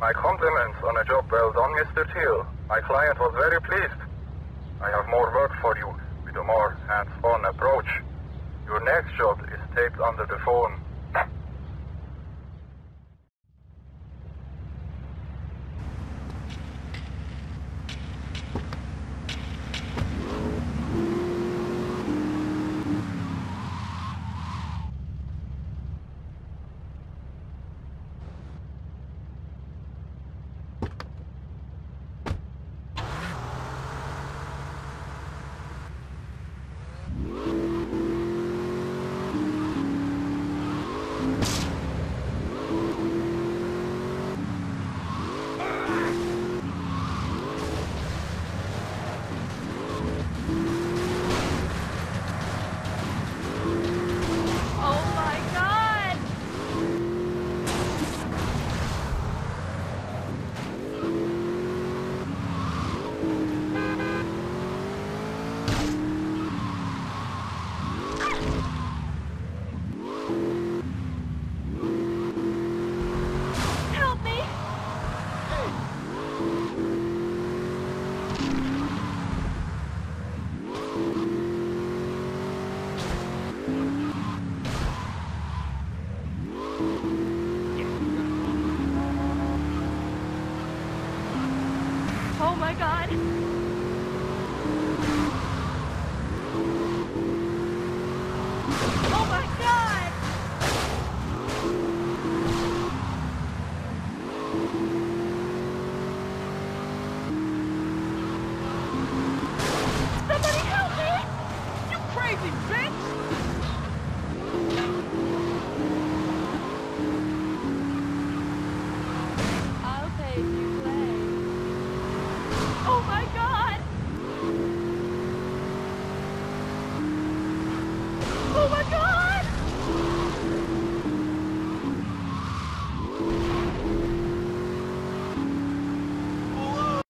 My compliments on a job well done, Mr. Teal. My client was very pleased. I have more work for you with a more hands-on approach. Your next job is taped under the phone. Oh my god! Help me! Oh my god!